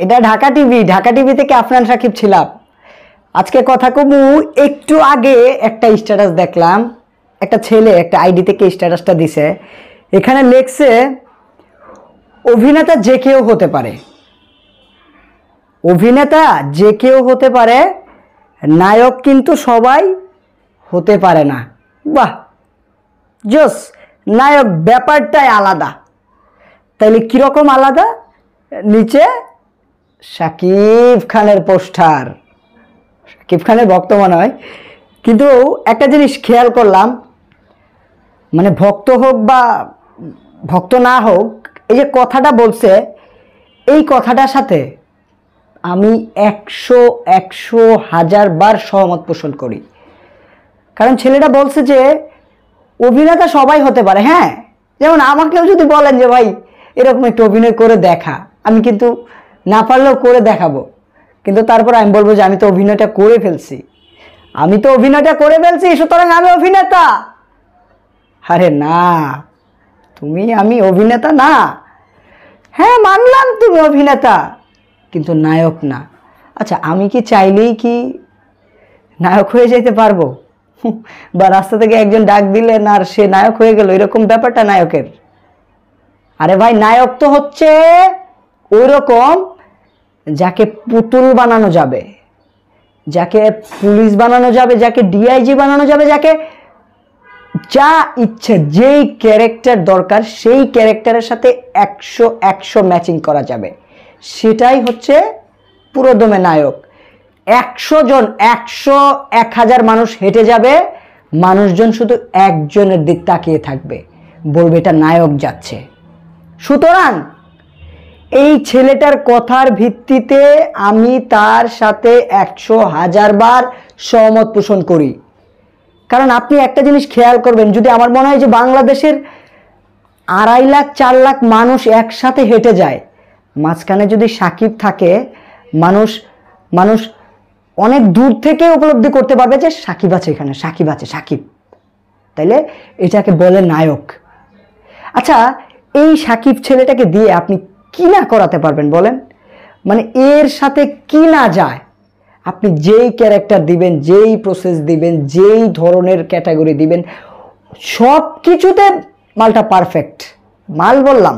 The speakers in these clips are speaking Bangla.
এটা ঢাকা টিভি ঢাকা টিভি থেকে আফনান সাকিব ছিলাম। আজকে কথা কমু, একটু আগে একটা স্ট্যাটাস দেখলাম। একটা ছেলে একটা আইডি থেকে স্ট্যাটাসটা দিছে। এখানে লেখছে, অভিনেতা যে কেউ হতে পারে। অভিনেতা যে কেউ হতে পারে, নায়ক কিন্তু সবাই হতে পারে না। বাহ! জোস, নায়ক ব্যাপারটাই আলাদা। তাইলে কীরকম আলাদা? নিচে শাকিব খানের পোস্টার। শাকিব খানের ভক্ত মনে হয়। কিন্তু একটা জিনিস খেয়াল করলাম মানে ভক্ত হোক বা ভক্ত না হোক, এই যে কথাটা বলছে, এই কথাটার সাথে আমি একশো একশো হাজার বার সহমত পোষণ করি। কারণ ছেলেটা বলছে যে, অভিনেতা সবাই হতে পারে হ্যাঁ? যেমন আমাকেও যদি বলেন যে, ভাই, এরকম একটু অভিনয় করে দেখা। আমি কিন্তু না পারলেও করে দেখাবো। কিন্তু তারপর আমি বলব যে আমি তো অভিনয়টা করে ফেলছি। আমি তো অভিনয়টা করে ফেলছি, সুতরাং আমি অভিনেতা। আরে না, তুমি আমি অভিনেতা না। হ্যাঁ মানলাম তুমি অভিনেতা, কিন্তু নায়ক না। আচ্ছা আমি কি চাইলেই কি নায়ক হয়ে যেতে পারব? বা রাস্তা থেকে একজন ডাক দিলেন আর সে নায়ক হয়ে গেল, এরকম ব্যাপারটা নায়কের। আরে ভাই, নায়ক তো হচ্ছে ওই রকম যাকে পুতুল বানানো যাবে, যাকে পুলিশ বানানো যাবে, যাকে ডিআইজি বানানো যাবে, যাকে যা ইচ্ছে যেই ক্যারেক্টার দরকার, সেই ক্যারেক্টারের সাথে একশো একশো ম্যাচিং করা যাবে। সেটাই হচ্ছে পুরোদমে নায়ক। একশো জন, একশো, এক হাজার মানুষ হেঁটে যাবে, মানুষজন শুধু একজনের দিক তাকিয়ে থাকবে। বলবে এটা নায়ক যাচ্ছে। সুতরাং এই ছেলেটার কথার ভিত্তিতে আমি তার সাথে একশো হাজার বার সহমত পোষণ করি। কারণ আপনি একটা জিনিস খেয়াল করবেন, যদি আমার মনে হয় যে বাংলাদেশের আড়াই লাখ, চার লাখ মানুষ একসাথে হেঁটে যায়, মাঝখানে যদি সাকিব থাকে, মানুষ মানুষ অনেক দূর থেকে উপলব্ধি করতে পারবে যে সাকিব আছে এখানে, সাকিব আছে, সাকিব। তাইলে এটাকে বলে নায়ক। আচ্ছা এই সাকিব ছেলেটাকে দিয়ে আপনি কি না করাতে পারবেন বলেন? মানে এর সাথে কি না যায়? আপনি যেই ক্যারেক্টার দিবেন, যেই প্রসেস দিবেন, যেই ধরনের ক্যাটাগরি দিবেন, সব কিছুতে মালটা পারফেক্ট মাল বললাম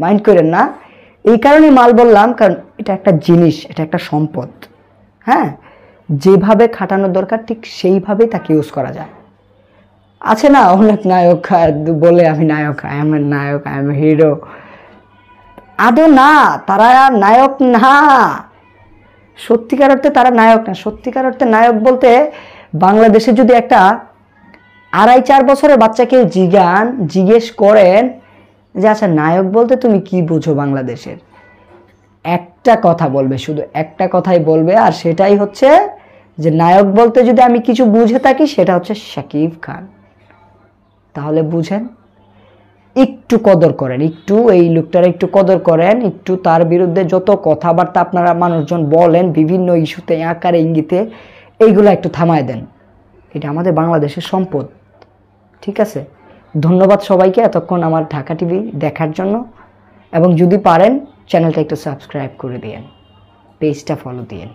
মাইন্ড করেন না? এই কারণেই মাল বললাম, কারণ এটা একটা জিনিস, এটা একটা সম্পদ। হ্যাঁ? যেভাবে খাটানো দরকার, ঠিক সেইভাবেই তাকে ইউজ করা যায়। আছে না অনেক নায়ক বলে আমি নায়ক আই এম এ নায়ক আই এম হিরো আদৌ না, তারা নায়ক না। সত্যিকার অর্থে তারা নায়ক না। সত্যিকার অর্থে নায়ক বলতে বাংলাদেশে যদি একটা আড়াই চার বছরের বাচ্চাকে জিগান, জিজ্ঞেস করেন যে আচ্ছা নায়ক বলতে তুমি কি বুঝো বাংলাদেশের? একটা কথা বলবে শুধু, একটা কথাই বলবে। আর সেটাই হচ্ছে যে, নায়ক বলতে যদি আমি কিছু বুঝে থাকি, সেটা হচ্ছে শাকিব খান। তাহলে বুঝেন একটু কদর করেন, একটু এই লোকটার একটু কদর করেন, একটু তার বিরুদ্ধে যত কথাবার্তা আপনারা মানুষজন বলেন, বিভিন্ন ইস্যুতে, আকারে, ইঙ্গিতে, এইগুলো একটু থামায় দেন। এটা আমাদের বাংলাদেশের সম্পদ। ঠিক আছে? ধন্যবাদ সবাইকে এতক্ষণ আমার ঢাকা টিভি দেখার জন্য। এবং যদি পারেন, চ্যানেলটা একটু সাবস্ক্রাইব করে দিয়েন। পেজটা ফলো দিয়েন।